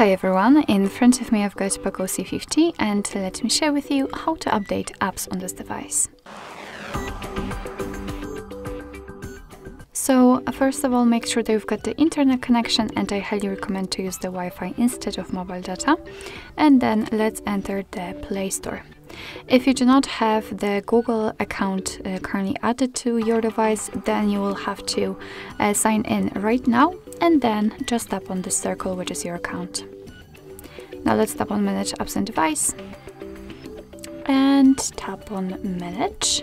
Hi everyone, in front of me I've got Poco C50 and let me share with you how to update apps on this device. So first of all make sure that you've got the internet connection and I highly recommend to use the Wi-Fi instead of mobile data and then let's enter the Play Store. If you do not have the Google account uh, currently added to your device, then you will have to uh, sign in right now and then just tap on the circle which is your account. Now let's tap on manage apps and device and tap on manage.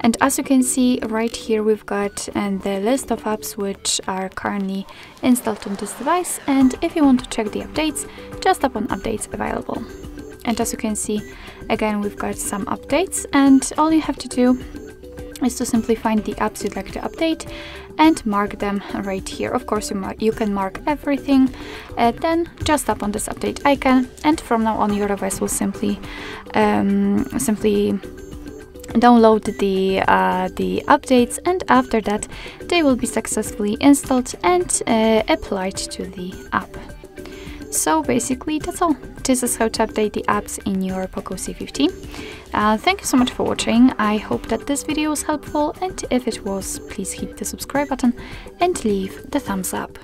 And as you can see right here we've got uh, the list of apps which are currently installed on this device and if you want to check the updates just tap on updates available. And as you can see again we've got some updates and all you have to do is to simply find the apps you'd like to update and mark them right here. Of course, you, you can mark everything, uh, then just tap on this update icon, and from now on your device will simply um, simply download the uh, the updates, and after that they will be successfully installed and uh, applied to the app. So basically that's all. This is how to update the apps in your Poco C50. Uh, thank you so much for watching. I hope that this video was helpful and if it was, please hit the subscribe button and leave the thumbs up.